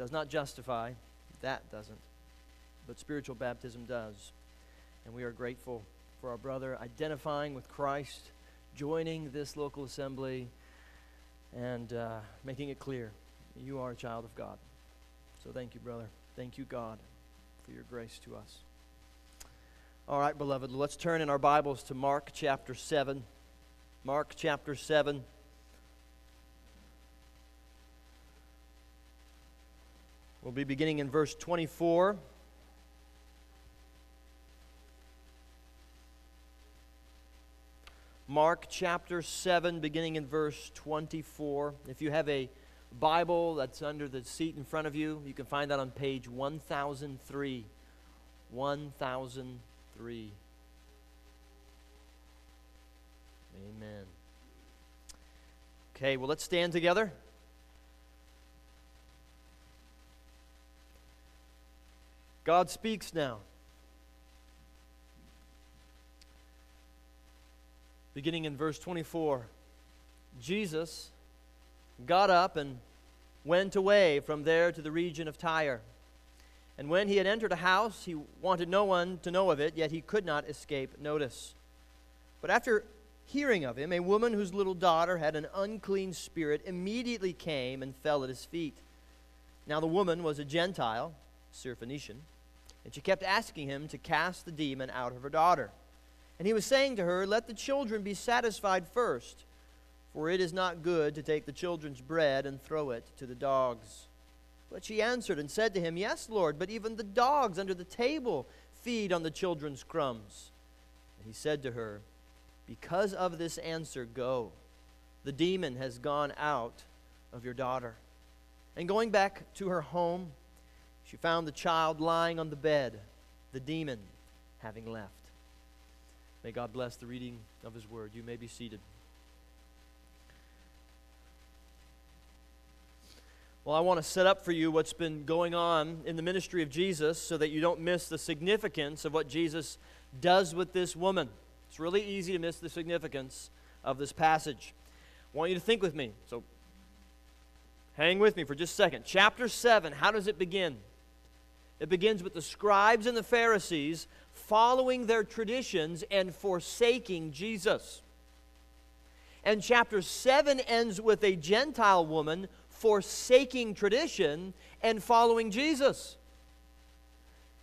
does not justify, that doesn't, but spiritual baptism does. And we are grateful for our brother identifying with Christ, joining this local assembly, and uh, making it clear you are a child of God. So thank you, brother. Thank you, God, for your grace to us. All right, beloved, let's turn in our Bibles to Mark chapter 7. Mark chapter 7. We'll be beginning in verse 24. Mark chapter 7, beginning in verse 24. If you have a Bible that's under the seat in front of you, you can find that on page 1003. 1003. Amen. Okay, well, let's stand together. God speaks now. beginning in verse 24. Jesus got up and went away from there to the region of Tyre. And when he had entered a house, he wanted no one to know of it, yet he could not escape notice. But after hearing of him, a woman whose little daughter had an unclean spirit immediately came and fell at his feet. Now the woman was a Gentile, Syrophoenician, and she kept asking him to cast the demon out of her daughter. And he was saying to her, Let the children be satisfied first, for it is not good to take the children's bread and throw it to the dogs. But she answered and said to him, Yes, Lord, but even the dogs under the table feed on the children's crumbs. And he said to her, Because of this answer, go. The demon has gone out of your daughter. And going back to her home, she found the child lying on the bed, the demon having left. May God bless the reading of His Word. You may be seated. Well, I want to set up for you what's been going on in the ministry of Jesus so that you don't miss the significance of what Jesus does with this woman. It's really easy to miss the significance of this passage. I want you to think with me. So hang with me for just a second. Chapter 7, how does it begin? It begins with the scribes and the Pharisees following their traditions and forsaking Jesus. And chapter 7 ends with a Gentile woman forsaking tradition and following Jesus.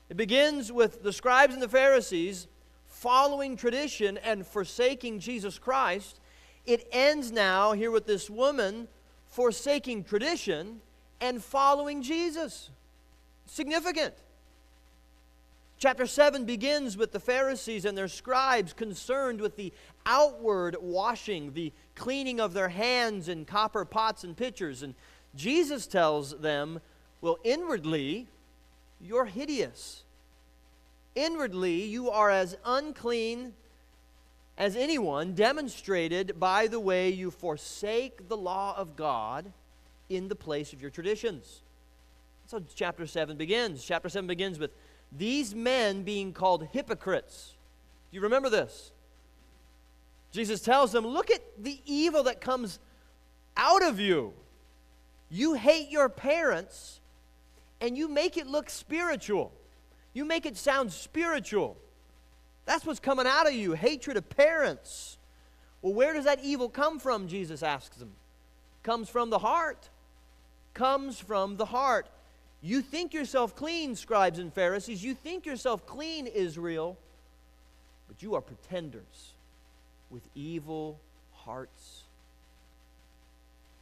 It begins with the scribes and the Pharisees following tradition and forsaking Jesus Christ. It ends now here with this woman forsaking tradition and following Jesus. Significant. Chapter 7 begins with the Pharisees and their scribes concerned with the outward washing, the cleaning of their hands in copper pots and pitchers. And Jesus tells them, well, inwardly, you're hideous. Inwardly, you are as unclean as anyone, demonstrated by the way you forsake the law of God in the place of your traditions. How chapter 7 begins. Chapter 7 begins with these men being called hypocrites. Do you remember this? Jesus tells them, Look at the evil that comes out of you. You hate your parents and you make it look spiritual. You make it sound spiritual. That's what's coming out of you hatred of parents. Well, where does that evil come from? Jesus asks them. Comes from the heart. Comes from the heart. You think yourself clean, scribes and Pharisees. You think yourself clean, Israel. But you are pretenders with evil hearts.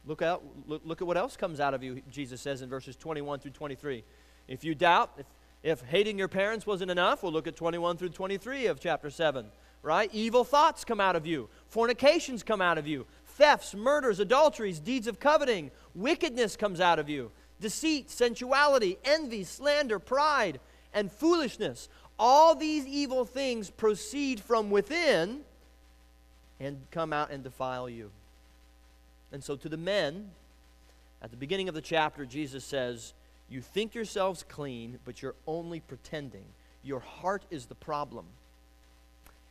Look out, look, look at what else comes out of you, Jesus says in verses 21 through 23. If you doubt, if, if hating your parents wasn't enough, we'll look at 21 through 23 of chapter 7, right? Evil thoughts come out of you, fornications come out of you, thefts, murders, adulteries, deeds of coveting, wickedness comes out of you deceit, sensuality, envy, slander, pride, and foolishness. All these evil things proceed from within and come out and defile you. And so, to the men, at the beginning of the chapter, Jesus says, You think yourselves clean, but you're only pretending. Your heart is the problem.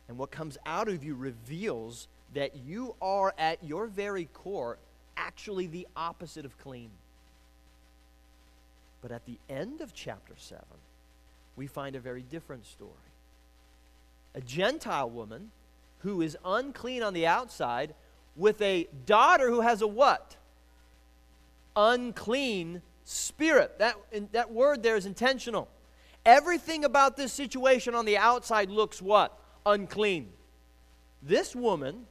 And what comes out of you reveals that you are, at your very core, actually the opposite of clean. But at the end of chapter 7, we find a very different story. A Gentile woman who is unclean on the outside with a daughter who has a what? Unclean spirit. That, that word there is intentional. Everything about this situation on the outside looks what? Unclean. This woman,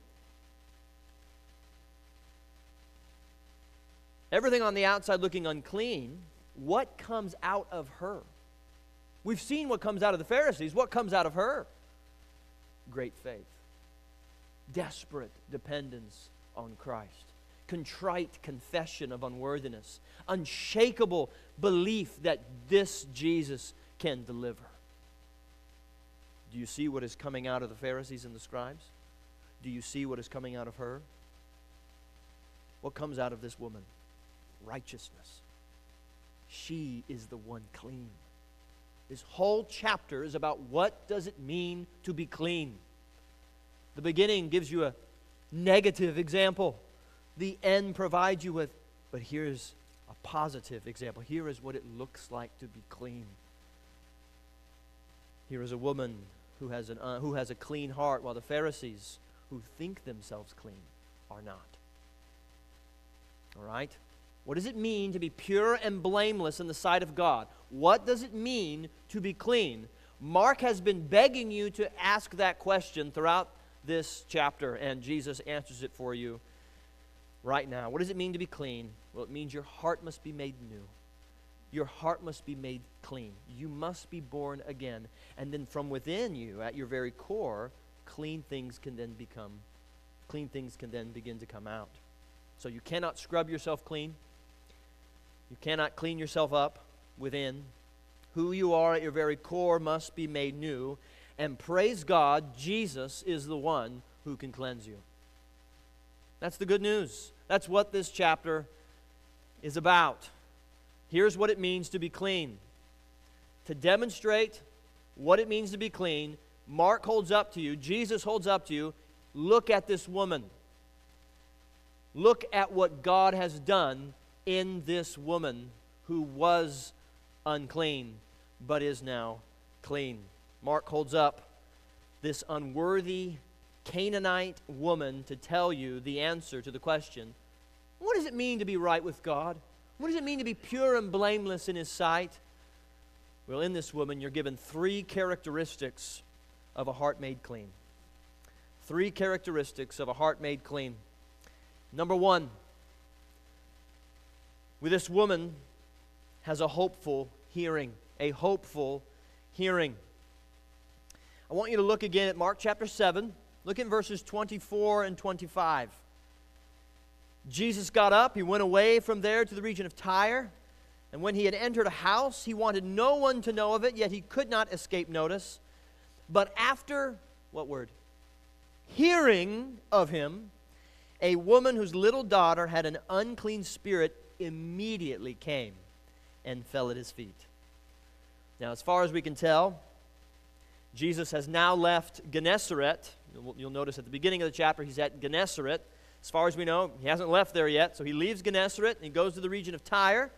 everything on the outside looking unclean, what comes out of her? We've seen what comes out of the Pharisees. What comes out of her? Great faith, desperate dependence on Christ, contrite confession of unworthiness, unshakable belief that this Jesus can deliver. Do you see what is coming out of the Pharisees and the scribes? Do you see what is coming out of her? What comes out of this woman? Righteousness. She is the one clean. This whole chapter is about what does it mean to be clean. The beginning gives you a negative example. The end provides you with, but here's a positive example. Here is what it looks like to be clean. Here is a woman who has, an, uh, who has a clean heart, while the Pharisees, who think themselves clean, are not. All right? What does it mean to be pure and blameless in the sight of God? What does it mean to be clean? Mark has been begging you to ask that question throughout this chapter, and Jesus answers it for you right now. What does it mean to be clean? Well, it means your heart must be made new. Your heart must be made clean. You must be born again. And then from within you, at your very core, clean things can then become, clean things can then begin to come out. So you cannot scrub yourself clean. You cannot clean yourself up within. Who you are at your very core must be made new. And praise God, Jesus is the one who can cleanse you. That's the good news. That's what this chapter is about. Here's what it means to be clean. To demonstrate what it means to be clean, Mark holds up to you, Jesus holds up to you, look at this woman. Look at what God has done in this woman who was unclean but is now clean. Mark holds up this unworthy Canaanite woman to tell you the answer to the question what does it mean to be right with God? What does it mean to be pure and blameless in His sight? Well, in this woman, you're given three characteristics of a heart made clean. Three characteristics of a heart made clean. Number one, this woman has a hopeful hearing. A hopeful hearing. I want you to look again at Mark chapter 7. Look at verses 24 and 25. Jesus got up, he went away from there to the region of Tyre. And when he had entered a house, he wanted no one to know of it, yet he could not escape notice. But after, what word? Hearing of him, a woman whose little daughter had an unclean spirit immediately came and fell at his feet. Now, as far as we can tell, Jesus has now left Gennesaret. You'll notice at the beginning of the chapter, he's at Gennesaret. As far as we know, he hasn't left there yet. So he leaves Gennesaret and he goes to the region of Tyre.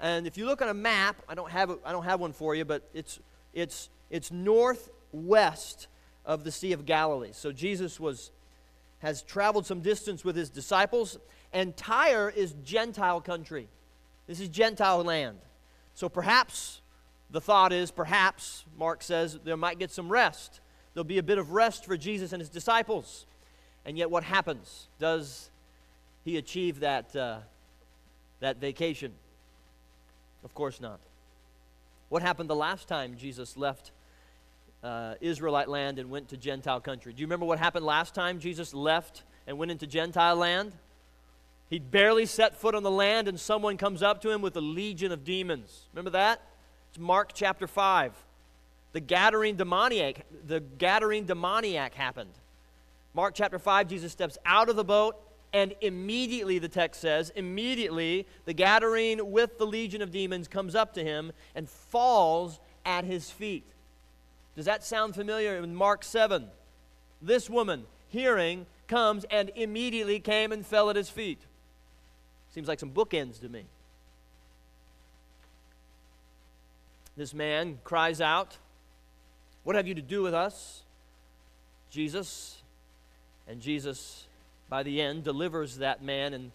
And if you look on a map, I don't have, a, I don't have one for you, but it's, it's, it's northwest of the Sea of Galilee. So Jesus was, has traveled some distance with his disciples, and Tyre is Gentile country. This is Gentile land. So perhaps the thought is, perhaps, Mark says, there might get some rest. There'll be a bit of rest for Jesus and his disciples. And yet, what happens? Does he achieve that, uh, that vacation? Of course not. What happened the last time Jesus left uh, Israelite land and went to Gentile country? Do you remember what happened last time Jesus left and went into Gentile land? He'd barely set foot on the land, and someone comes up to him with a legion of demons. Remember that? It's Mark chapter 5. The Gadarene demoniac, the Gadarene demoniac happened. Mark chapter 5, Jesus steps out of the boat, and immediately, the text says, immediately the Gadarene with the legion of demons comes up to him and falls at his feet. Does that sound familiar in Mark 7? This woman, hearing, comes and immediately came and fell at his feet. Seems like some bookends to me. This man cries out, What have you to do with us, Jesus? And Jesus, by the end, delivers that man in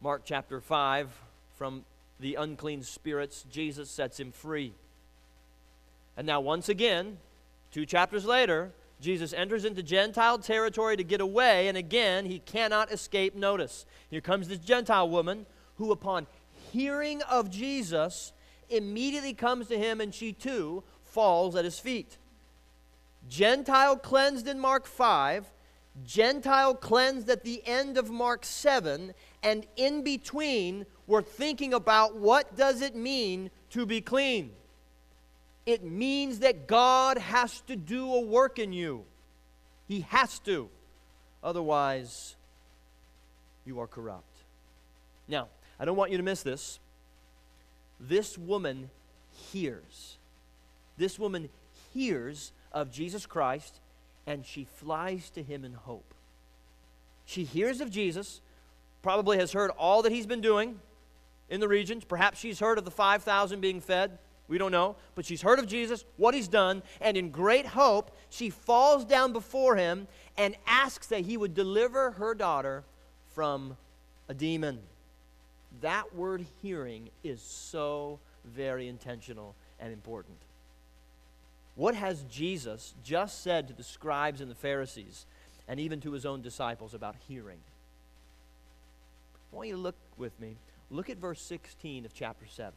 Mark chapter 5 from the unclean spirits. Jesus sets him free. And now, once again, two chapters later, Jesus enters into Gentile territory to get away, and again, he cannot escape notice. Here comes this Gentile woman who, upon hearing of Jesus, immediately comes to him, and she too falls at his feet. Gentile cleansed in Mark 5, Gentile cleansed at the end of Mark 7, and in between, we're thinking about what does it mean to be clean? It means that God has to do a work in you. He has to. Otherwise, you are corrupt. Now, I don't want you to miss this. This woman hears. This woman hears of Jesus Christ and she flies to him in hope. She hears of Jesus, probably has heard all that he's been doing in the regions. Perhaps she's heard of the 5,000 being fed. We don't know. But she's heard of Jesus, what he's done, and in great hope, she falls down before him and asks that he would deliver her daughter from a demon. That word hearing is so very intentional and important. What has Jesus just said to the scribes and the Pharisees and even to his own disciples about hearing? I want you to look with me. Look at verse 16 of chapter 7.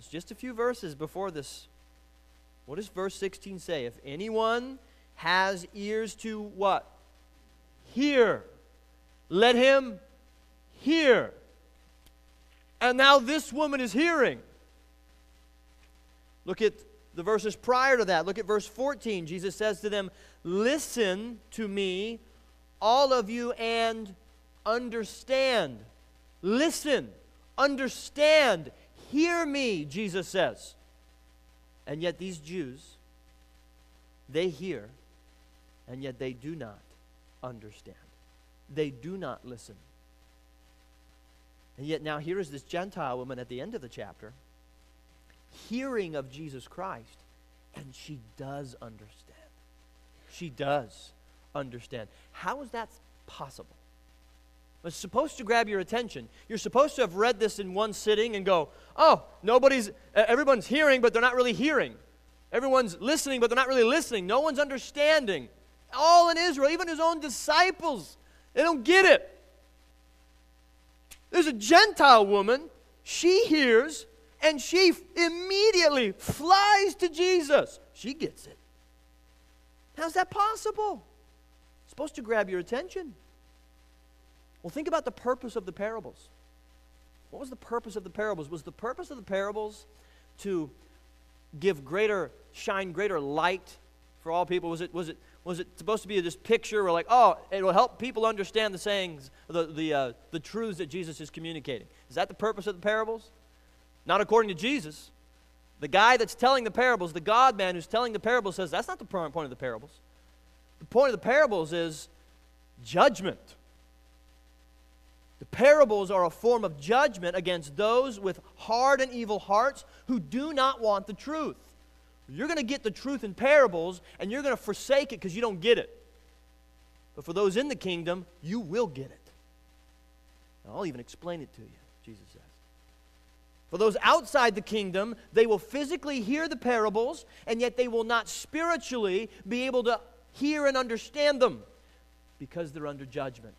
It's just a few verses before this. What does verse 16 say? If anyone has ears to what? Hear. Let him hear. And now this woman is hearing. Look at the verses prior to that. Look at verse 14. Jesus says to them, Listen to me, all of you, and understand. Listen, understand, hear me, Jesus says. And yet these Jews, they hear, and yet they do not understand. They do not listen. And yet now here is this Gentile woman at the end of the chapter hearing of Jesus Christ, and she does understand. She does understand. How is that possible? It's supposed to grab your attention. You're supposed to have read this in one sitting and go, oh, nobody's, everyone's hearing, but they're not really hearing. Everyone's listening, but they're not really listening. No one's understanding. All in Israel, even his own disciples, they don't get it. There's a Gentile woman, she hears, and she immediately flies to Jesus. She gets it. How's that possible? It's supposed to grab your attention. Well, think about the purpose of the parables. What was the purpose of the parables? Was the purpose of the parables to give greater, shine greater light for all people? Was it, was it, was it supposed to be this picture where, like, oh, it will help people understand the sayings, the, the, uh, the truths that Jesus is communicating? Is that the purpose of the parables? Not according to Jesus. The guy that's telling the parables, the God man who's telling the parables, says that's not the point of the parables. The point of the parables is judgment. The parables are a form of judgment against those with hard and evil hearts who do not want the truth. You're going to get the truth in parables and you're going to forsake it because you don't get it. But for those in the kingdom, you will get it. And I'll even explain it to you, Jesus says. For those outside the kingdom, they will physically hear the parables, and yet they will not spiritually be able to hear and understand them because they're under judgment.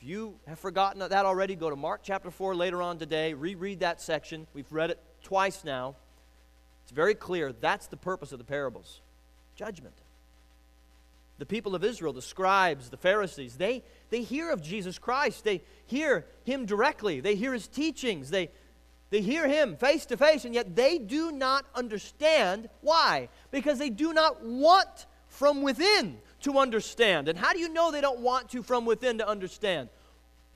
If you have forgotten that already, go to Mark chapter 4 later on today, reread that section. We've read it twice now. It's very clear that's the purpose of the parables judgment. The people of Israel, the scribes, the Pharisees, they, they hear of Jesus Christ. They hear him directly, they hear his teachings, they, they hear him face to face, and yet they do not understand. Why? Because they do not want from within to understand. And how do you know they don't want to from within to understand?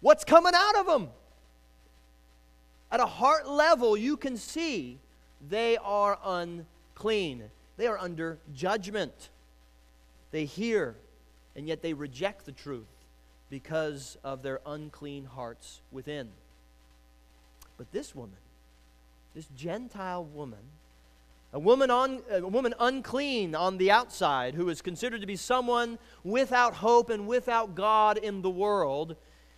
What's coming out of them? At a heart level, you can see they are unclean. They are under judgment. They hear, and yet they reject the truth because of their unclean hearts within. But this woman, this Gentile woman, A woman, on, a woman unclean on the outside, who is considered to be someone without hope and without God in the world,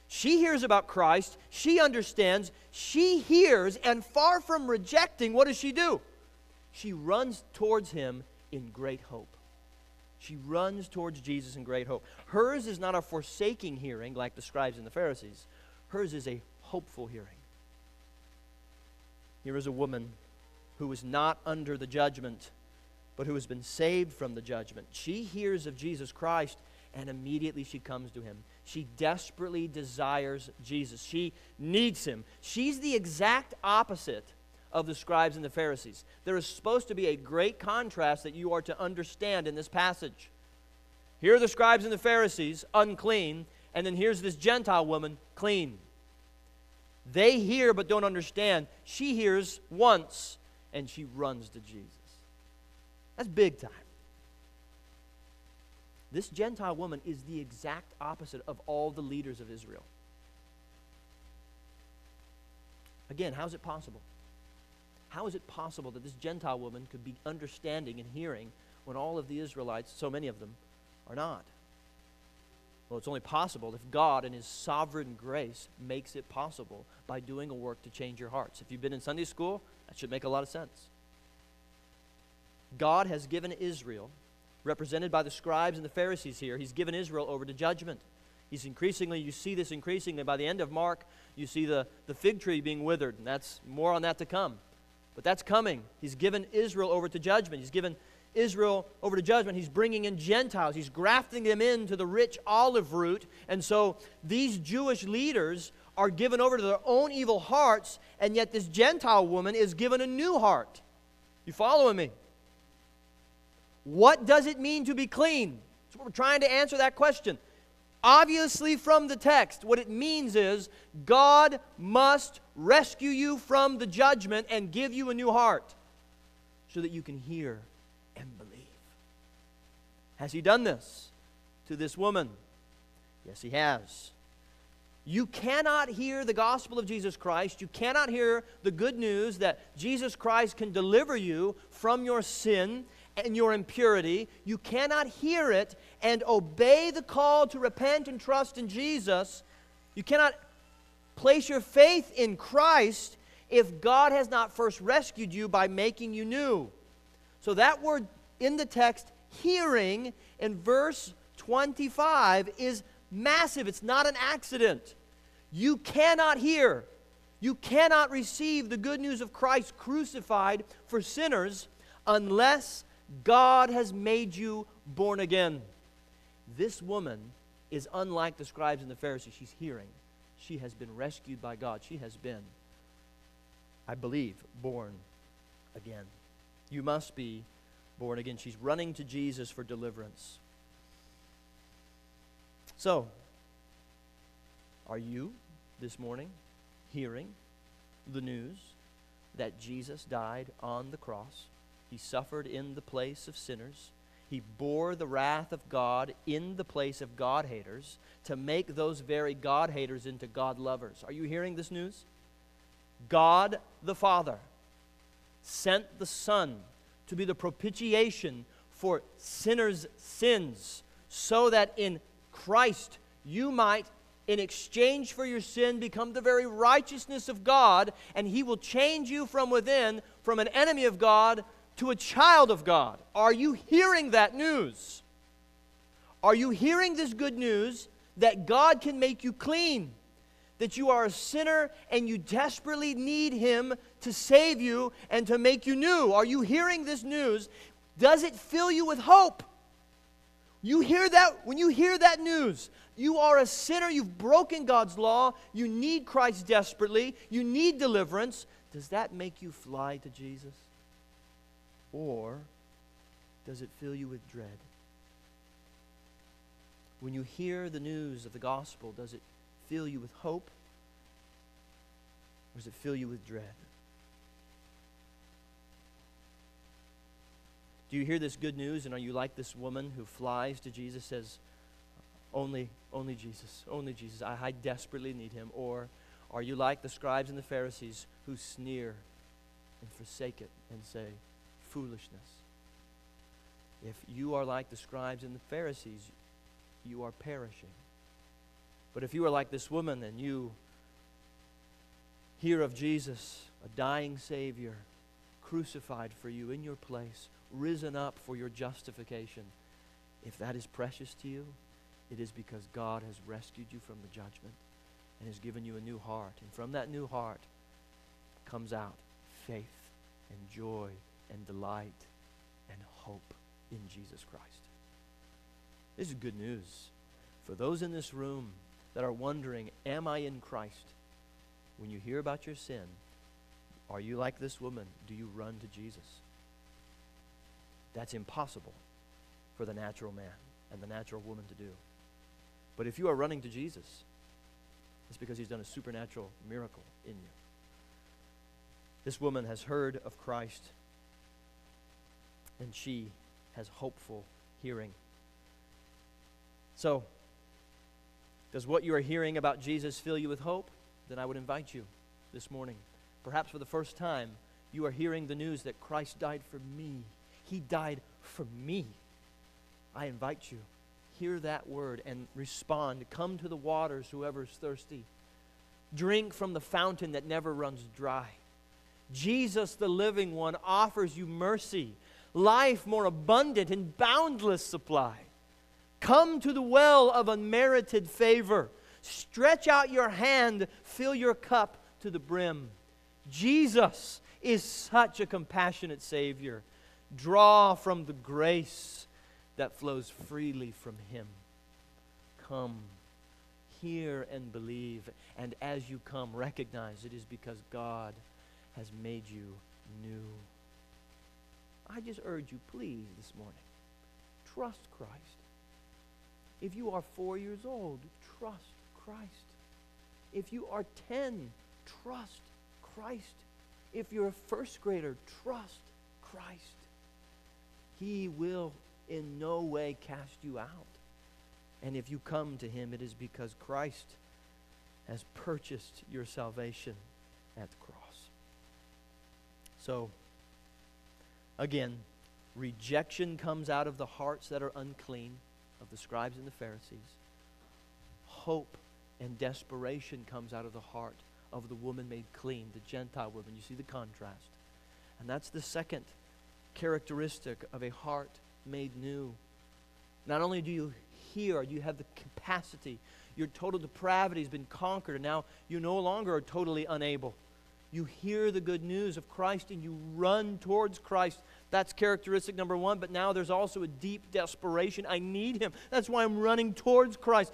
she hears about Christ, she understands, she hears, and far from rejecting, what does she do? She runs towards him in great hope. She runs towards Jesus in great hope. Hers is not a forsaking hearing like the scribes and the Pharisees, hers is a hopeful hearing. Here is a woman who is not under the judgment, but who has been saved from the judgment. She hears of Jesus Christ and immediately she comes to him. She desperately desires Jesus. She needs him. She's the exact opposite of the scribes and the Pharisees. There is supposed to be a great contrast that you are to understand in this passage. Here are the scribes and the Pharisees, unclean, and then here's this Gentile woman, clean. They hear but don't understand. She hears once and she runs to Jesus. That's big time. This Gentile woman is the exact opposite of all the leaders of Israel. Again, how is it possible? How is it possible that this Gentile woman could be understanding and hearing when all of the Israelites, so many of them, are not? Well, it's only possible if God, in His sovereign grace, makes it possible by doing a work to change your hearts. If you've been in Sunday school, that should make a lot of sense. God has given Israel, represented by the scribes and the Pharisees here, He's given Israel over to judgment. He's increasingly, you see this increasingly. By the end of Mark, you see the, the fig tree being withered, and that's more on that to come. But that's coming. He's given Israel over to judgment. He's given Israel over to judgment. He's bringing in Gentiles. He's grafting them into the rich olive root. And so these Jewish leaders are given over to their own evil hearts, and yet this Gentile woman is given a new heart. You following me? What does it mean to be clean? So we're trying to answer that question. Obviously, from the text, what it means is God must rescue you from the judgment and give you a new heart so that you can hear and believe. Has He done this to this woman? Yes, He has. You cannot hear the gospel of Jesus Christ. You cannot hear the good news that Jesus Christ can deliver you from your sin and your impurity. You cannot hear it and obey the call to repent and trust in Jesus. You cannot place your faith in Christ if God has not first rescued you by making you new. So that word in the text, hearing, in verse 25 is massive. It's not an accident. You cannot hear, you cannot receive the good news of Christ crucified for sinners unless God has made you born again. This woman is unlike the scribes and the Pharisees. She's hearing. She has been rescued by God. She has been, I believe, born again. You must be born again. She's running to Jesus for deliverance. So, are you this morning hearing the news that Jesus died on the cross? He suffered in the place of sinners. He bore the wrath of God in the place of God haters to make those very God haters into God lovers. Are you hearing this news? God the Father sent the Son to be the propitiation for sinners' sins, so that in Christ you might, in exchange for your sin, become the very righteousness of God, and He will change you from within, from an enemy of God to a child of God. Are you hearing that news? Are you hearing this good news that God can make you clean? that you are a sinner and you desperately need Him to save you and to make you new. Are you hearing this news? Does it fill you with hope? You hear that when you hear that news, you are a sinner, you've broken God's law, you need Christ desperately, you need deliverance. Does that make you fly to Jesus? Or does it fill you with dread? When you hear the news of the gospel, does it fill you with hope? Or does it fill you with dread? Do you hear this good news and are you like this woman who flies to Jesus says only only Jesus, only Jesus. I, I desperately need him or are you like the scribes and the Pharisees who sneer and forsake it and say foolishness. If you are like the scribes and the Pharisees, you are perishing. But if you are like this woman and you hear of Jesus, a dying Savior, crucified for you in your place, risen up for your justification, if that is precious to you, it is because God has rescued you from the judgment and has given you a new heart. And from that new heart comes out faith and joy and delight and hope in Jesus Christ. This is good news for those in this room that are wondering, Am I in Christ? When you hear about your sin, are you like this woman? Do you run to Jesus? That's impossible for the natural man and the natural woman to do. But if you are running to Jesus, it's because he's done a supernatural miracle in you. This woman has heard of Christ, and she has hopeful hearing. So, does what you are hearing about Jesus fill you with hope? Then I would invite you this morning. Perhaps for the first time, you are hearing the news that Christ died for me. He died for me. I invite you, hear that word and respond. Come to the waters, whoever is thirsty. Drink from the fountain that never runs dry. Jesus, the living one, offers you mercy, life more abundant and boundless supply. Come to the well of unmerited favor. Stretch out your hand, fill your cup to the brim. Jesus is such a compassionate Savior. Draw from the grace that flows freely from Him. Come, hear and believe, and as you come, recognize it is because God has made you new. I just urge you, please, this morning, trust Christ. If you are four years old, trust Christ. If you are 10, trust Christ. If you're a first grader, trust Christ. He will in no way cast you out. And if you come to Him, it is because Christ has purchased your salvation at the cross. So, again, rejection comes out of the hearts that are unclean of the scribes and the Pharisees. Hope and desperation comes out of the heart of the woman made clean, the Gentile woman. You see the contrast. And that's the second characteristic of a heart made new. Not only do you hear, you have the capacity, your total depravity has been conquered, and now you no longer are totally unable. You hear the good news of Christ and you run towards Christ that's characteristic number one. But now there's also a deep desperation. I need him. That's why I'm running towards Christ.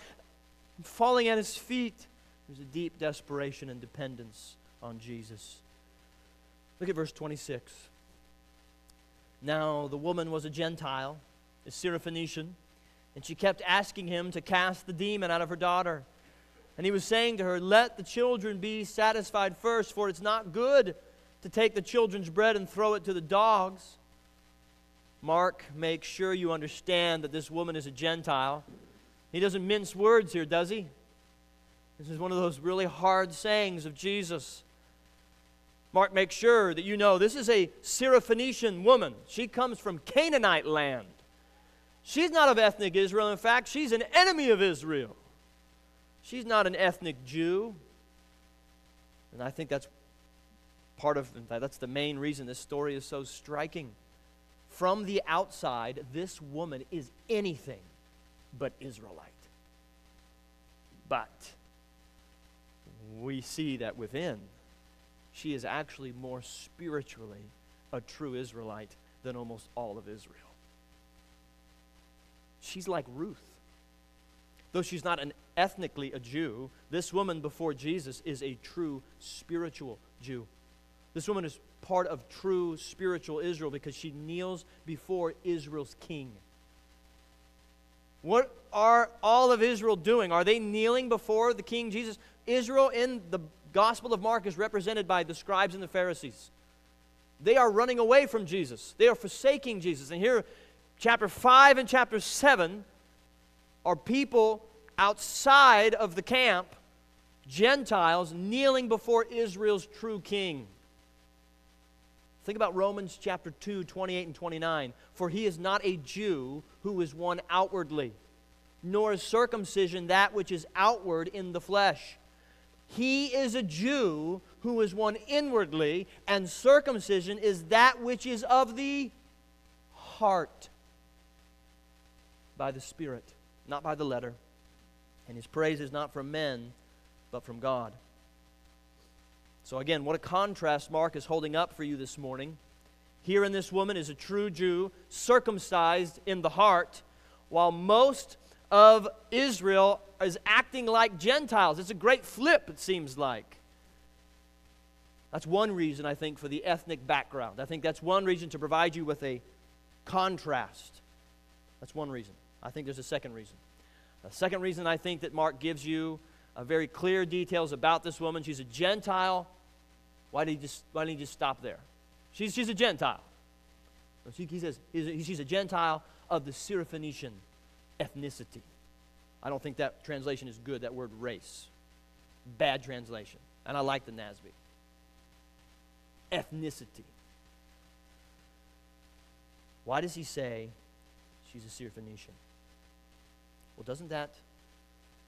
I'm falling at his feet. There's a deep desperation and dependence on Jesus. Look at verse 26. Now the woman was a Gentile, a Syrophoenician, and she kept asking him to cast the demon out of her daughter. And he was saying to her, Let the children be satisfied first, for it's not good to take the children's bread and throw it to the dogs. Mark makes sure you understand that this woman is a Gentile. He doesn't mince words here, does he? This is one of those really hard sayings of Jesus. Mark makes sure that you know this is a Syrophoenician woman. She comes from Canaanite land. She's not of ethnic Israel. In fact, she's an enemy of Israel. She's not an ethnic Jew. And I think that's part of, that's the main reason this story is so striking. From the outside, this woman is anything but Israelite. But we see that within, she is actually more spiritually a true Israelite than almost all of Israel. She's like Ruth. Though she's not an ethnically a Jew, this woman before Jesus is a true spiritual Jew. This woman is part of true spiritual Israel because she kneels before Israel's king. What are all of Israel doing? Are they kneeling before the King Jesus? Israel in the Gospel of Mark is represented by the scribes and the Pharisees. They are running away from Jesus, they are forsaking Jesus. And here, chapter 5 and chapter 7 are people outside of the camp, Gentiles, kneeling before Israel's true king. Think about Romans chapter 2, 28 and 29. For he is not a Jew who is one outwardly, nor is circumcision that which is outward in the flesh. He is a Jew who is one inwardly, and circumcision is that which is of the heart by the Spirit, not by the letter. And his praise is not from men, but from God. So, again, what a contrast Mark is holding up for you this morning. Here in this woman is a true Jew, circumcised in the heart, while most of Israel is acting like Gentiles. It's a great flip, it seems like. That's one reason, I think, for the ethnic background. I think that's one reason to provide you with a contrast. That's one reason. I think there's a second reason. The second reason I think that Mark gives you uh, very clear details about this woman. She's a Gentile. Why did he just, why didn't he just stop there? She's, she's a Gentile. She, he says a, she's a Gentile of the Syrophoenician ethnicity. I don't think that translation is good, that word race. Bad translation. And I like the NASB. Ethnicity. Why does he say she's a Syrophoenician? Well, doesn't that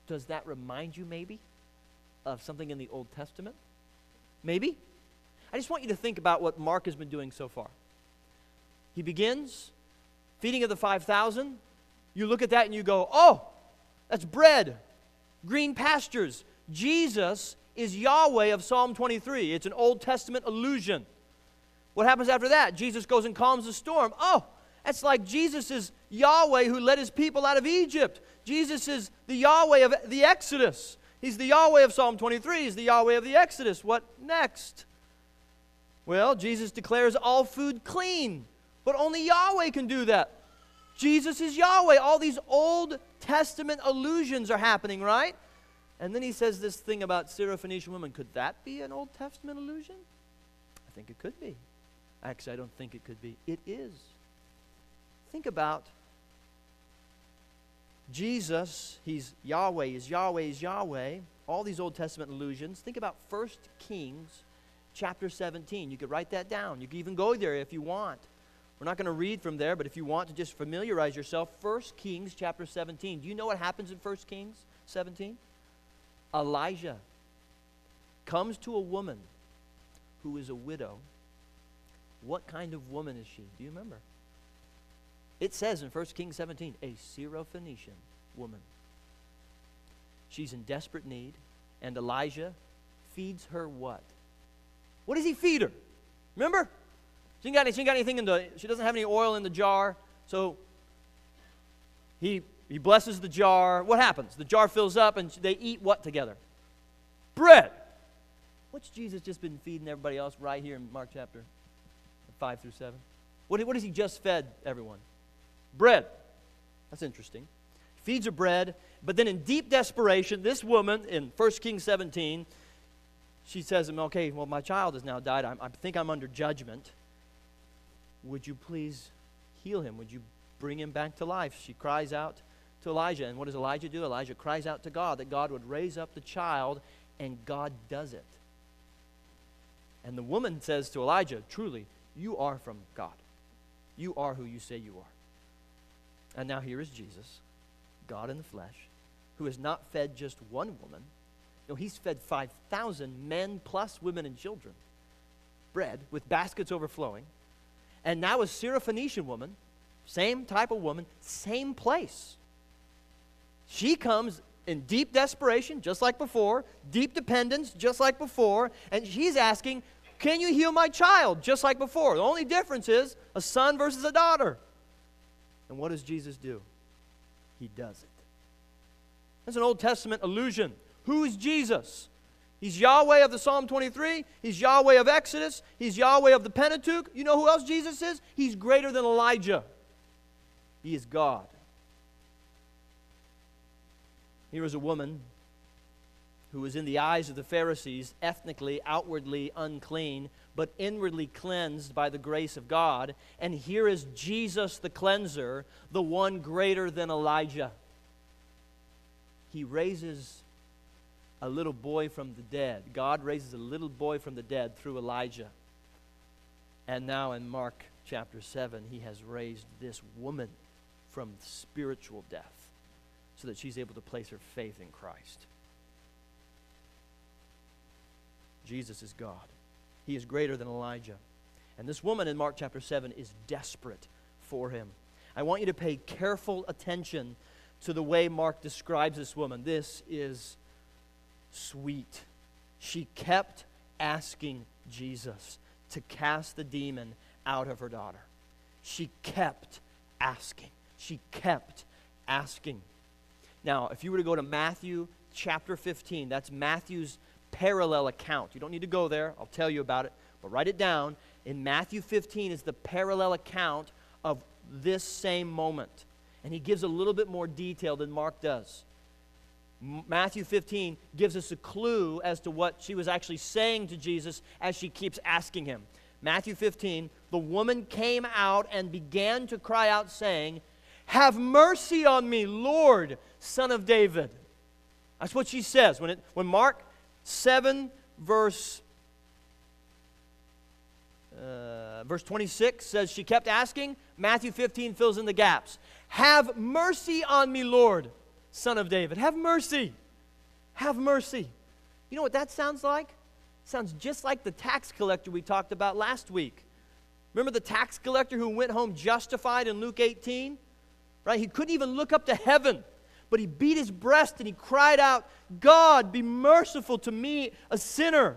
does that remind you maybe of something in the Old Testament? Maybe? I just want you to think about what Mark has been doing so far. He begins feeding of the 5,000. You look at that and you go, oh, that's bread, green pastures. Jesus is Yahweh of Psalm 23. It's an Old Testament allusion. What happens after that? Jesus goes and calms the storm. Oh, that's like Jesus is Yahweh who led his people out of Egypt. Jesus is the Yahweh of the Exodus. He's the Yahweh of Psalm 23. He's the Yahweh of the Exodus. What next? Well, Jesus declares all food clean, but only Yahweh can do that. Jesus is Yahweh. All these Old Testament allusions are happening, right? And then he says this thing about Syrophoenician women. Could that be an Old Testament allusion? I think it could be. Actually, I don't think it could be. It is. Think about Jesus, he's Yahweh, is Yahweh, is Yahweh. All these Old Testament allusions. Think about 1 Kings chapter 17. You could write that down. You could even go there if you want. We're not going to read from there, but if you want to just familiarize yourself, 1 Kings chapter 17. Do you know what happens in 1 Kings 17? Elijah comes to a woman who is a widow. What kind of woman is she? Do you remember? It says in 1 Kings 17, a Syrophoenician woman. She's in desperate need, and Elijah feeds her what? What does he feed her? Remember? She ain't got, any, she ain't got anything in the, she doesn't have any oil in the jar, so he, he blesses the jar. What happens? The jar fills up, and they eat what together? Bread. What's Jesus just been feeding everybody else right here in Mark chapter 5 through 7? What, what has he just fed everyone? bread. That's interesting. Feeds her bread, but then in deep desperation, this woman in 1 Kings 17, she says Okay, well, my child has now died. I, I think I'm under judgment. Would you please heal him? Would you bring him back to life? She cries out to Elijah. And what does Elijah do? Elijah cries out to God that God would raise up the child, and God does it. And the woman says to Elijah, Truly, you are from God. You are who you say you are. And now here is Jesus, God in the flesh, who has not fed just one woman. No, he's fed 5,000 men plus women and children. Bread with baskets overflowing. And now a Syrophoenician woman, same type of woman, same place. She comes in deep desperation, just like before, deep dependence, just like before, and she's asking, Can you heal my child? Just like before. The only difference is a son versus a daughter. And what does Jesus do? He does it. That's an Old Testament allusion. Who is Jesus? He's Yahweh of the Psalm 23. He's Yahweh of Exodus. He's Yahweh of the Pentateuch. You know who else Jesus is? He's greater than Elijah. He is God. Here is a woman who was in the eyes of the Pharisees ethnically, outwardly unclean, but inwardly cleansed by the grace of God. And here is Jesus the cleanser, the one greater than Elijah. He raises a little boy from the dead. God raises a little boy from the dead through Elijah. And now in Mark chapter 7, he has raised this woman from spiritual death so that she's able to place her faith in Christ. Jesus is God. He is greater than Elijah. And this woman in Mark chapter 7 is desperate for him. I want you to pay careful attention to the way Mark describes this woman. This is sweet. She kept asking Jesus to cast the demon out of her daughter. She kept asking. She kept asking. Now, if you were to go to Matthew chapter 15, that's Matthew's parallel account. You don't need to go there, I'll tell you about it, but write it down. In Matthew 15 is the parallel account of this same moment. And he gives a little bit more detail than Mark does. Matthew 15 gives us a clue as to what she was actually saying to Jesus as she keeps asking him. Matthew 15, the woman came out and began to cry out, saying, Have mercy on me, Lord, son of David. That's what she says. When, it, when Mark 7, verse, uh, verse 26 says she kept asking, Matthew 15 fills in the gaps. Have mercy on me, Lord, son of David. Have mercy. Have mercy. You know what that sounds like? Sounds just like the tax collector we talked about last week. Remember the tax collector who went home justified in Luke 18? Right? He couldn't even look up to heaven, but he beat his breast and he cried out, God, be merciful to me, a sinner.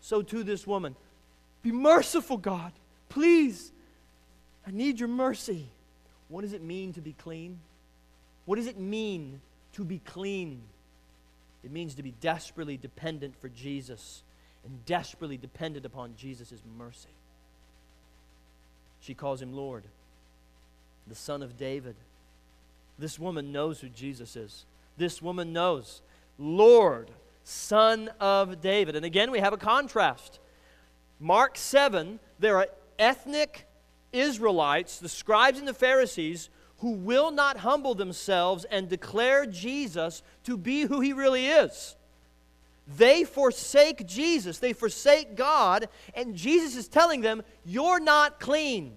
So to this woman, be merciful, God. Please, I need your mercy. What does it mean to be clean? What does it mean to be clean? It means to be desperately dependent for Jesus and desperately dependent upon Jesus' mercy. She calls him Lord, the Son of David. This woman knows who Jesus is. This woman knows, Lord, Son of David. And again, we have a contrast. Mark 7, there are ethnic Israelites, the scribes and the Pharisees, who will not humble themselves and declare Jesus to be who he really is. They forsake Jesus, they forsake God, and Jesus is telling them, You're not clean.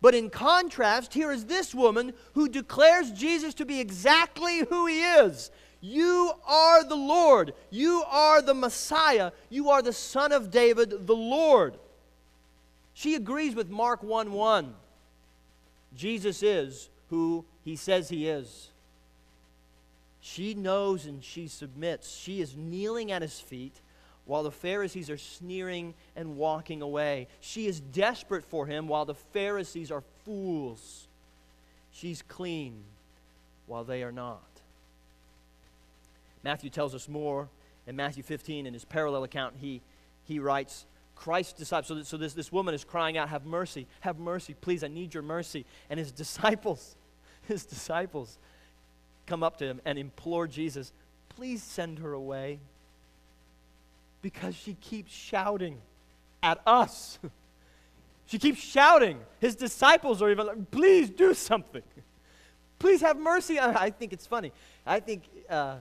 But in contrast, here is this woman who declares Jesus to be exactly who he is. You are the Lord. You are the Messiah. You are the Son of David, the Lord. She agrees with Mark 1 1. Jesus is who he says he is. She knows and she submits. She is kneeling at his feet while the Pharisees are sneering and walking away. She is desperate for him while the Pharisees are fools. She's clean while they are not. Matthew tells us more in Matthew 15 in his parallel account. He, he writes, Christ's disciples. So, this, this woman is crying out, Have mercy, have mercy, please, I need your mercy. And his disciples, his disciples come up to him and implore Jesus, Please send her away. Because she keeps shouting at us. she keeps shouting. His disciples are even like, Please do something. Please have mercy. I think it's funny. I think, uh,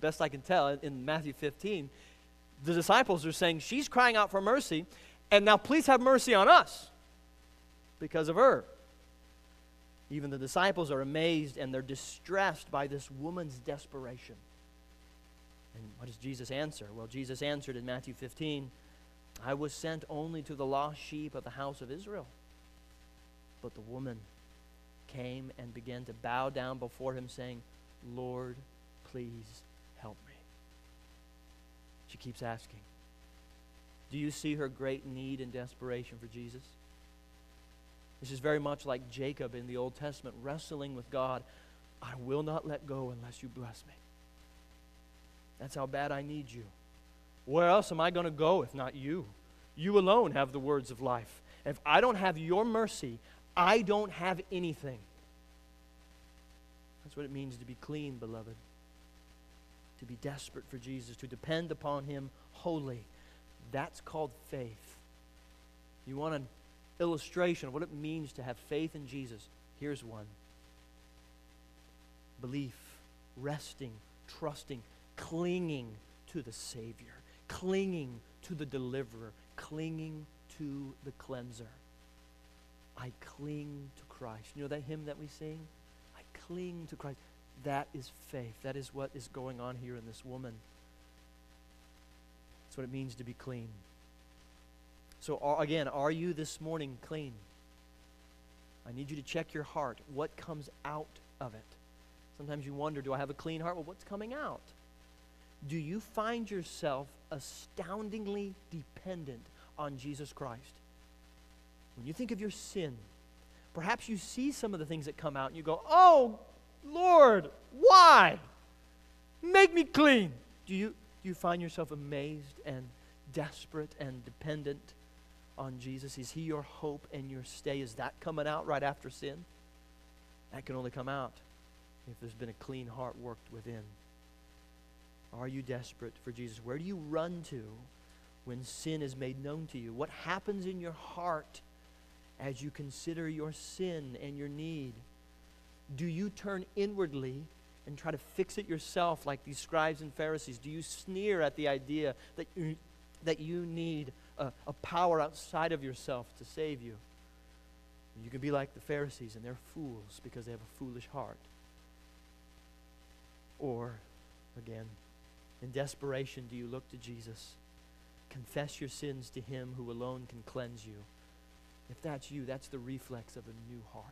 best I can tell, in Matthew 15, the disciples are saying, She's crying out for mercy, and now please have mercy on us because of her. Even the disciples are amazed and they're distressed by this woman's desperation. And what does Jesus answer? Well, Jesus answered in Matthew 15, I was sent only to the lost sheep of the house of Israel. But the woman came and began to bow down before him, saying, Lord, please. She keeps asking. Do you see her great need and desperation for Jesus? This is very much like Jacob in the Old Testament wrestling with God. I will not let go unless you bless me. That's how bad I need you. Where else am I going to go if not you? You alone have the words of life. If I don't have your mercy, I don't have anything. That's what it means to be clean, beloved to be desperate for Jesus, to depend upon Him wholly. That's called faith. You want an illustration of what it means to have faith in Jesus? Here's one belief, resting, trusting, clinging to the Savior, clinging to the deliverer, clinging to the cleanser. I cling to Christ. You know that hymn that we sing? I cling to Christ. That is faith. That is what is going on here in this woman. That's what it means to be clean. So, are, again, are you this morning clean? I need you to check your heart. What comes out of it? Sometimes you wonder, do I have a clean heart? Well, what's coming out? Do you find yourself astoundingly dependent on Jesus Christ? When you think of your sin, perhaps you see some of the things that come out and you go, Oh, Lord, why? Make me clean. Do you, do you find yourself amazed and desperate and dependent on Jesus? Is He your hope and your stay? Is that coming out right after sin? That can only come out if there's been a clean heart worked within. Are you desperate for Jesus? Where do you run to when sin is made known to you? What happens in your heart as you consider your sin and your need? Do you turn inwardly and try to fix it yourself like these scribes and Pharisees? Do you sneer at the idea that you, that you need a, a power outside of yourself to save you? You can be like the Pharisees, and they're fools because they have a foolish heart. Or, again, in desperation, do you look to Jesus? Confess your sins to Him who alone can cleanse you. If that's you, that's the reflex of a new heart.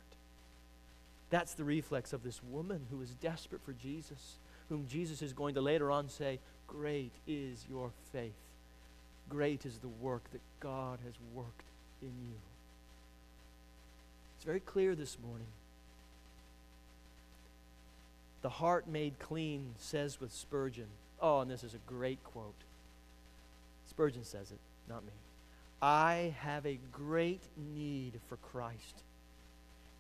That's the reflex of this woman who is desperate for Jesus, whom Jesus is going to later on say, Great is your faith. Great is the work that God has worked in you. It's very clear this morning. The heart made clean says with Spurgeon, oh, and this is a great quote. Spurgeon says it, not me. I have a great need for Christ,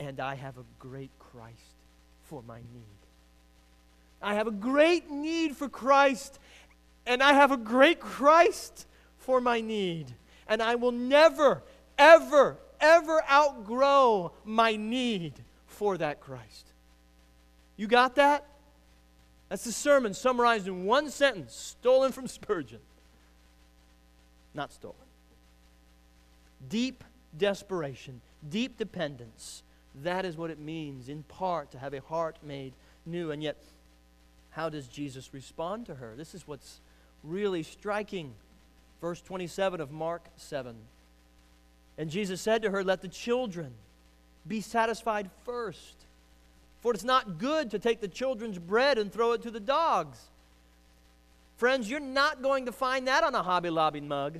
and I have a great Christ for my need. I have a great need for Christ, and I have a great Christ for my need. And I will never, ever, ever outgrow my need for that Christ. You got that? That's the sermon summarized in one sentence, stolen from Spurgeon. Not stolen. Deep desperation, deep dependence. That is what it means, in part, to have a heart made new. And yet, how does Jesus respond to her? This is what's really striking. Verse 27 of Mark 7. And Jesus said to her, Let the children be satisfied first for it's not good to take the children's bread and throw it to the dogs. Friends, you're not going to find that on a Hobby Lobby mug.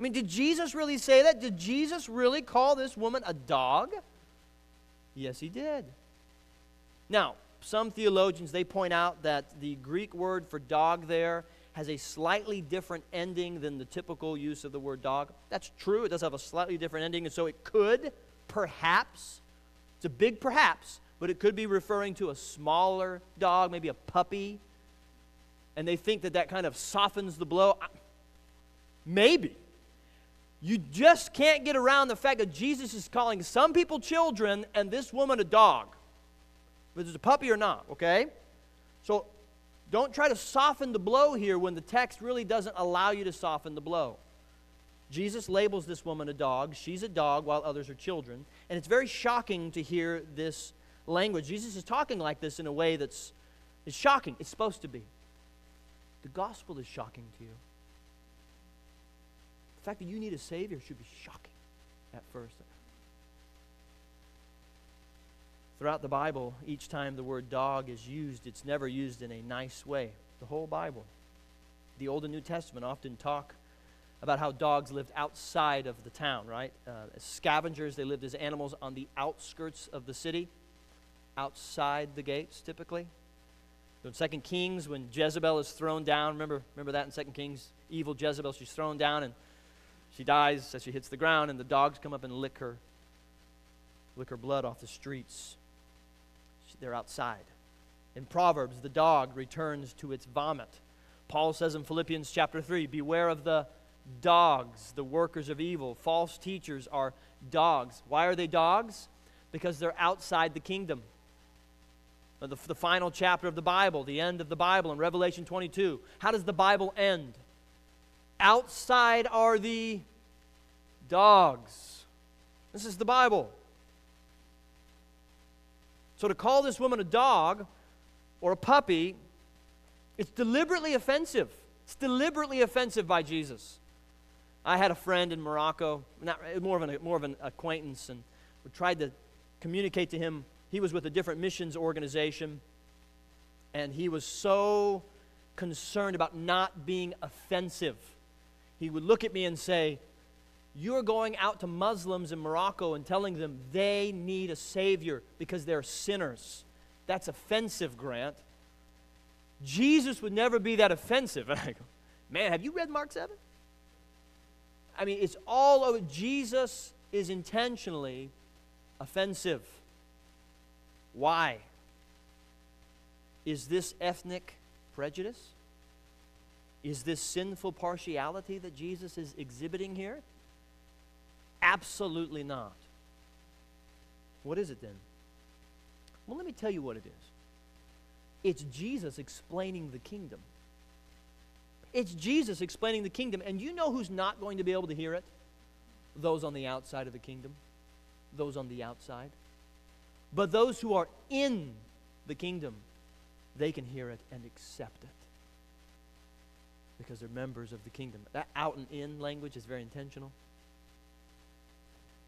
I mean, did Jesus really say that? Did Jesus really call this woman a dog? Yes, he did. Now, some theologians they point out that the Greek word for dog there has a slightly different ending than the typical use of the word dog. That's true. It does have a slightly different ending, and so it could perhaps, it's a big perhaps, but it could be referring to a smaller dog, maybe a puppy. And they think that that kind of softens the blow. Maybe. You just can't get around the fact that Jesus is calling some people children and this woman a dog. Whether it's a puppy or not, okay? So don't try to soften the blow here when the text really doesn't allow you to soften the blow. Jesus labels this woman a dog. She's a dog while others are children. And it's very shocking to hear this language. Jesus is talking like this in a way that's is shocking. It's supposed to be. The gospel is shocking to you. The fact that you need a Savior should be shocking at first. Throughout the Bible, each time the word dog is used, it's never used in a nice way. The whole Bible. The Old and New Testament often talk about how dogs lived outside of the town, right? Uh, as scavengers, they lived as animals on the outskirts of the city, outside the gates, typically. In 2 Kings, when Jezebel is thrown down, remember, remember that in 2 Kings? Evil Jezebel, she's thrown down and she dies as she hits the ground, and the dogs come up and lick her, lick her blood off the streets. They're outside. In Proverbs, the dog returns to its vomit. Paul says in Philippians chapter 3 Beware of the dogs, the workers of evil. False teachers are dogs. Why are they dogs? Because they're outside the kingdom. The, the final chapter of the Bible, the end of the Bible in Revelation 22. How does the Bible end? Outside are the dogs. This is the Bible. So to call this woman a dog or a puppy, it's deliberately offensive. It's deliberately offensive by Jesus. I had a friend in Morocco, not more of an more of an acquaintance, and we tried to communicate to him. He was with a different missions organization, and he was so concerned about not being offensive. He would look at me and say, You're going out to Muslims in Morocco and telling them they need a Savior because they're sinners. That's offensive, Grant. Jesus would never be that offensive. And I go, Man, have you read Mark 7? I mean, it's all over. Jesus is intentionally offensive. Why? Is this ethnic prejudice? Is this sinful partiality that Jesus is exhibiting here? Absolutely not. What is it then? Well, let me tell you what it is. It's Jesus explaining the kingdom. It's Jesus explaining the kingdom. And you know who's not going to be able to hear it? Those on the outside of the kingdom, those on the outside. But those who are in the kingdom, they can hear it and accept it because they're members of the kingdom. That out and in language is very intentional.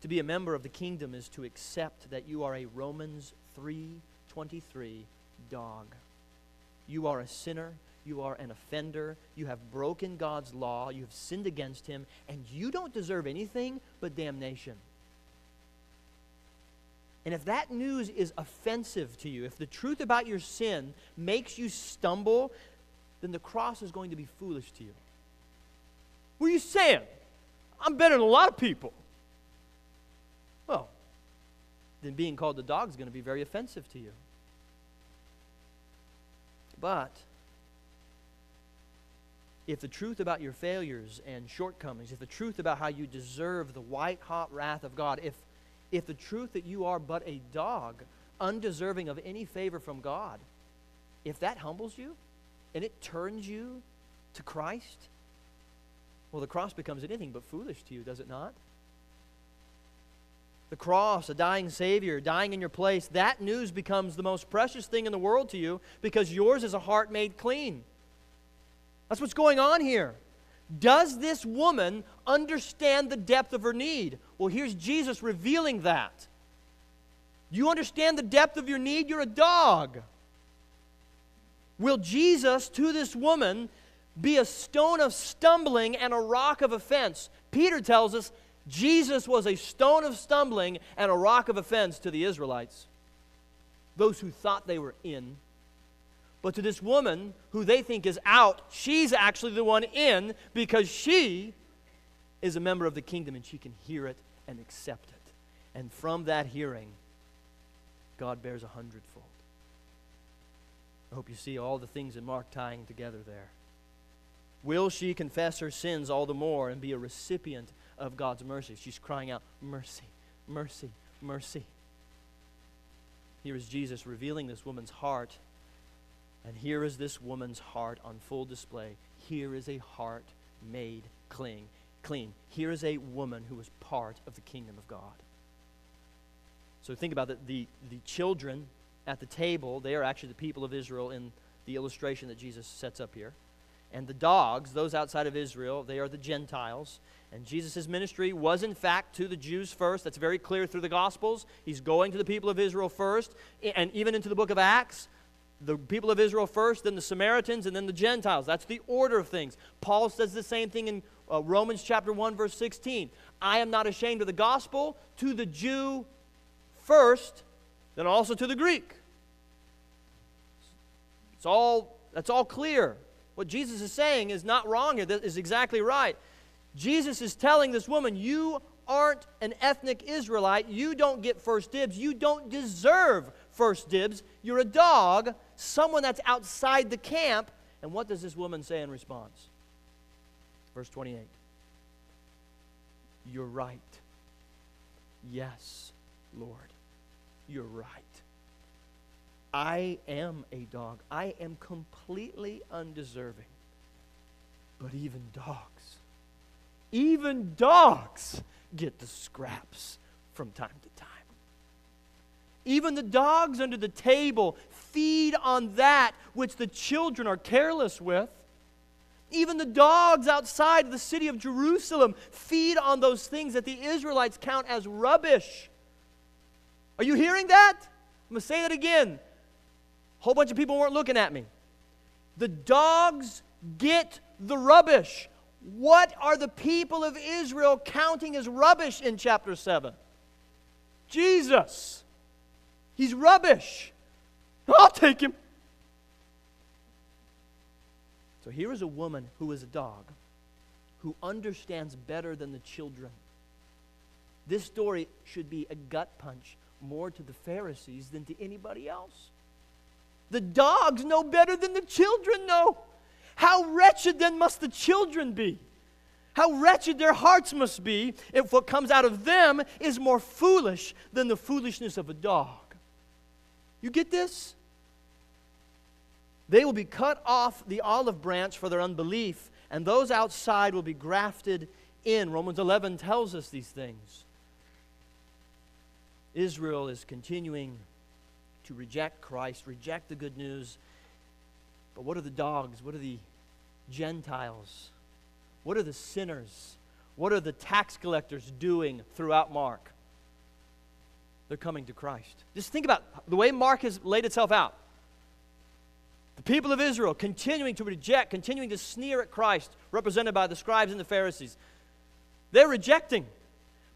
To be a member of the kingdom is to accept that you are a Romans 3:23 dog. You are a sinner, you are an offender, you have broken God's law, you have sinned against him, and you don't deserve anything but damnation. And if that news is offensive to you, if the truth about your sin makes you stumble, then the cross is going to be foolish to you. What are you saying? I'm better than a lot of people. Well, then being called a dog is going to be very offensive to you. But if the truth about your failures and shortcomings, if the truth about how you deserve the white hot wrath of God, if, if the truth that you are but a dog, undeserving of any favor from God, if that humbles you, and it turns you to Christ, well, the cross becomes anything but foolish to you, does it not? The cross, a dying Savior, dying in your place, that news becomes the most precious thing in the world to you because yours is a heart made clean. That's what's going on here. Does this woman understand the depth of her need? Well, here's Jesus revealing that. You understand the depth of your need? You're a dog. Will Jesus to this woman be a stone of stumbling and a rock of offense? Peter tells us Jesus was a stone of stumbling and a rock of offense to the Israelites, those who thought they were in. But to this woman who they think is out, she's actually the one in because she is a member of the kingdom and she can hear it and accept it. And from that hearing, God bears a hundredfold. I hope you see all the things in Mark tying together there. Will she confess her sins all the more and be a recipient of God's mercy? She's crying out, Mercy, mercy, mercy. Here is Jesus revealing this woman's heart. And here is this woman's heart on full display. Here is a heart made clean. Clean. Here is a woman who is part of the kingdom of God. So think about it. The, the children at the table, they are actually the people of Israel in the illustration that Jesus sets up here. And the dogs, those outside of Israel, they are the Gentiles. And Jesus' ministry was, in fact, to the Jews first. That's very clear through the Gospels. He's going to the people of Israel first. And even into the book of Acts, the people of Israel first, then the Samaritans, and then the Gentiles. That's the order of things. Paul says the same thing in uh, Romans chapter 1, verse 16. I am not ashamed of the gospel to the Jew first, then also to the Greek. It's all, that's all clear. What Jesus is saying is not wrong here, that is exactly right. Jesus is telling this woman, You aren't an ethnic Israelite. You don't get first dibs. You don't deserve first dibs. You're a dog, someone that's outside the camp. And what does this woman say in response? Verse 28 You're right. Yes, Lord, you're right. I am a dog. I am completely undeserving. But even dogs Even dogs get the scraps from time to time. Even the dogs under the table feed on that which the children are careless with. Even the dogs outside the city of Jerusalem feed on those things that the Israelites count as rubbish. Are you hearing that? I'm going to say that again. A whole bunch of people weren't looking at me. The dogs get the rubbish. What are the people of Israel counting as rubbish in chapter 7? Jesus. He's rubbish. I'll take him. So here is a woman who is a dog, who understands better than the children. This story should be a gut punch more to the Pharisees than to anybody else. The dogs know better than the children know. How wretched then must the children be? How wretched their hearts must be if what comes out of them is more foolish than the foolishness of a dog. You get this? They will be cut off the olive branch for their unbelief, and those outside will be grafted in. Romans 11 tells us these things. Israel is continuing to reject Christ, reject the good news. But what are the dogs? What are the Gentiles? What are the sinners? What are the tax collectors doing throughout Mark? They're coming to Christ. Just think about the way Mark has laid itself out. The people of Israel continuing to reject, continuing to sneer at Christ, represented by the scribes and the Pharisees. They're rejecting.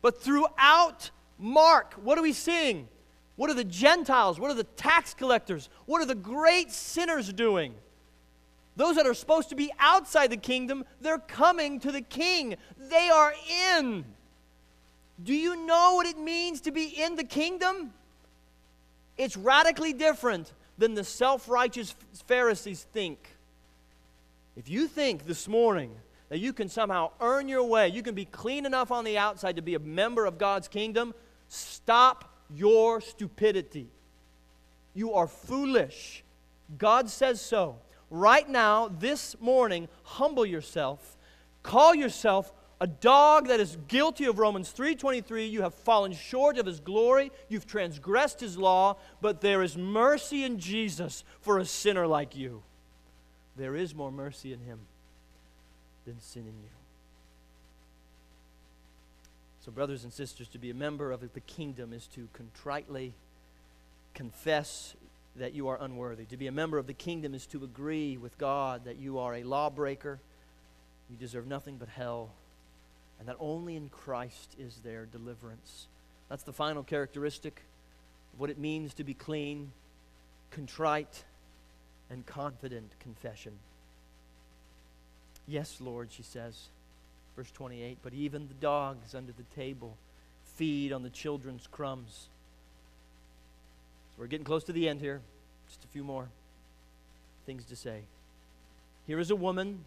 But throughout Mark, what are we seeing? What are the Gentiles? What are the tax collectors? What are the great sinners doing? Those that are supposed to be outside the kingdom, they're coming to the king. They are in. Do you know what it means to be in the kingdom? It's radically different than the self righteous Pharisees think. If you think this morning that you can somehow earn your way, you can be clean enough on the outside to be a member of God's kingdom, stop your stupidity. You are foolish. God says so. Right now, this morning, humble yourself. Call yourself a dog that is guilty of Romans 3:23 you have fallen short of his glory you've transgressed his law but there is mercy in Jesus for a sinner like you there is more mercy in him than sin in you so brothers and sisters to be a member of the kingdom is to contritely confess that you are unworthy to be a member of the kingdom is to agree with God that you are a lawbreaker you deserve nothing but hell and that only in Christ is there deliverance. That's the final characteristic of what it means to be clean, contrite, and confident confession. Yes, Lord, she says, verse 28, but even the dogs under the table feed on the children's crumbs. So we're getting close to the end here. Just a few more things to say. Here is a woman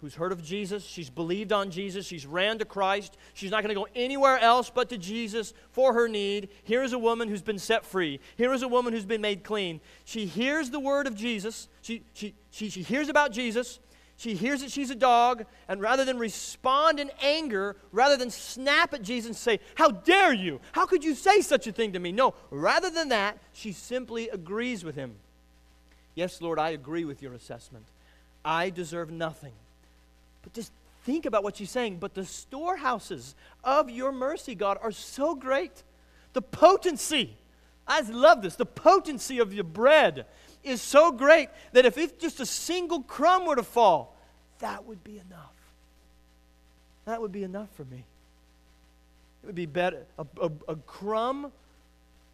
who's heard of Jesus. She's believed on Jesus. She's ran to Christ. She's not going to go anywhere else but to Jesus for her need. Here is a woman who's been set free. Here is a woman who's been made clean. She hears the word of Jesus. She, she, she, she hears about Jesus. She hears that she's a dog, and rather than respond in anger, rather than snap at Jesus and say, How dare you? How could you say such a thing to me? No, rather than that, she simply agrees with him. Yes, Lord, I agree with your assessment. I deserve nothing. But just think about what she's saying. But the storehouses of your mercy, God, are so great. The potency, I love this, the potency of your bread is so great that if just a single crumb were to fall, that would be enough. That would be enough for me. It would be better. A, a, a crumb,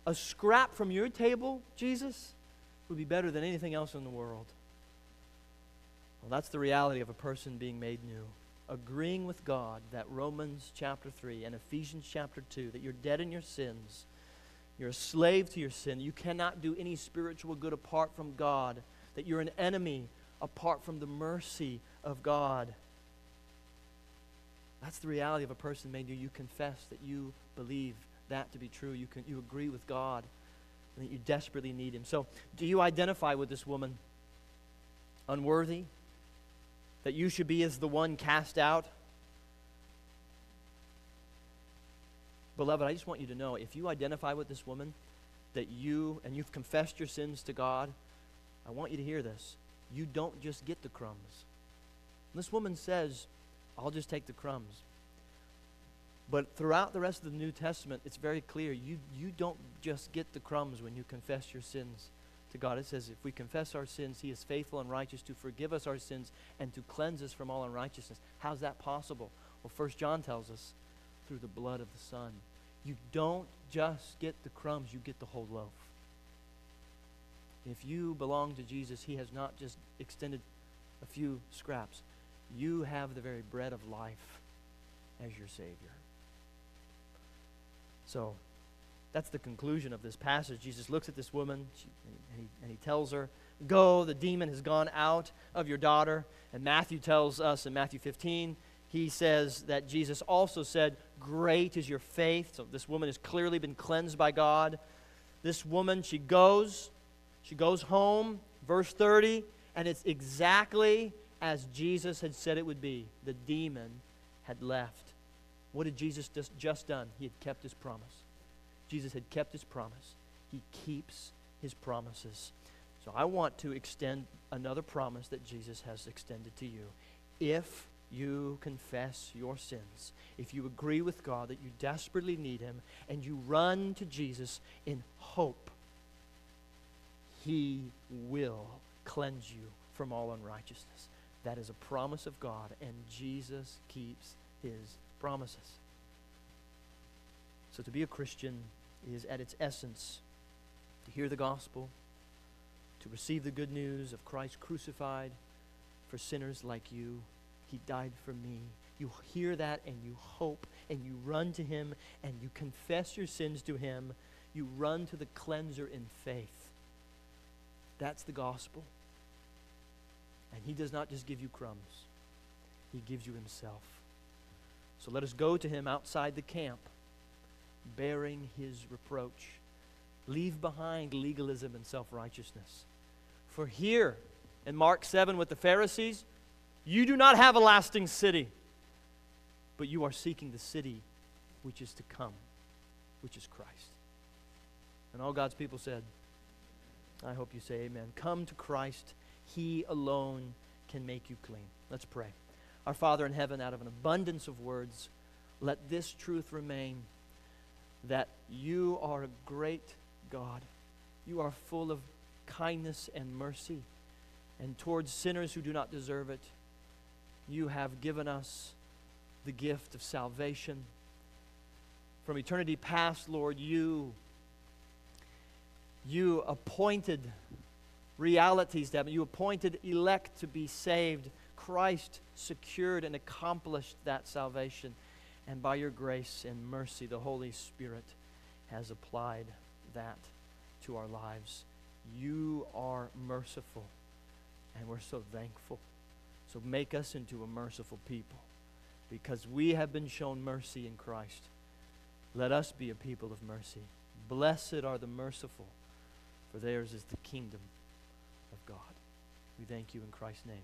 a scrap from your table, Jesus, would be better than anything else in the world. Well, that's the reality of a person being made new. Agreeing with God that Romans chapter 3 and Ephesians chapter 2, that you're dead in your sins, you're a slave to your sin, you cannot do any spiritual good apart from God, that you're an enemy apart from the mercy of God. That's the reality of a person made new. You confess that you believe that to be true. You, can, you agree with God and that you desperately need Him. So, do you identify with this woman? Unworthy? that you should be as the one cast out? Beloved, I just want you to know if you identify with this woman, that you, and you've confessed your sins to God, I want you to hear this. You don't just get the crumbs. This woman says, I'll just take the crumbs. But throughout the rest of the New Testament, it's very clear you, you don't just get the crumbs when you confess your sins to God. It says, if we confess our sins, He is faithful and righteous to forgive us our sins and to cleanse us from all unrighteousness. How's that possible? Well, First John tells us through the blood of the Son. You don't just get the crumbs, you get the whole loaf. If you belong to Jesus, He has not just extended a few scraps. You have the very bread of life as your Savior. So, that's the conclusion of this passage. Jesus looks at this woman she, and, he, and he tells her, Go, the demon has gone out of your daughter. And Matthew tells us in Matthew 15, he says that Jesus also said, Great is your faith. So this woman has clearly been cleansed by God. This woman, she goes, she goes home, verse 30, and it's exactly as Jesus had said it would be. The demon had left. What had Jesus just, just done? He had kept his promise. Jesus had kept his promise. He keeps his promises. So I want to extend another promise that Jesus has extended to you. If you confess your sins, if you agree with God that you desperately need him, and you run to Jesus in hope, he will cleanse you from all unrighteousness. That is a promise of God, and Jesus keeps his promises. So to be a Christian is at its essence to hear the gospel, to receive the good news of Christ crucified for sinners like you. He died for me. You hear that and you hope and you run to Him and you confess your sins to Him. You run to the cleanser in faith. That's the gospel. And He does not just give you crumbs, He gives you Himself. So let us go to Him outside the camp bearing his reproach. Leave behind legalism and self righteousness. For here in Mark 7 with the Pharisees, you do not have a lasting city, but you are seeking the city which is to come, which is Christ. And all God's people said, I hope you say amen. Come to Christ. He alone can make you clean. Let's pray. Our Father in heaven, out of an abundance of words, let this truth remain that you are a great God. You are full of kindness and mercy. And towards sinners who do not deserve it, you have given us the gift of salvation. From eternity past, Lord, you, you appointed realities happen. You appointed elect to be saved. Christ secured and accomplished that salvation. And by your grace and mercy, the Holy Spirit has applied that to our lives. You are merciful, and we're so thankful. So make us into a merciful people because we have been shown mercy in Christ. Let us be a people of mercy. Blessed are the merciful, for theirs is the kingdom of God. We thank you in Christ's name.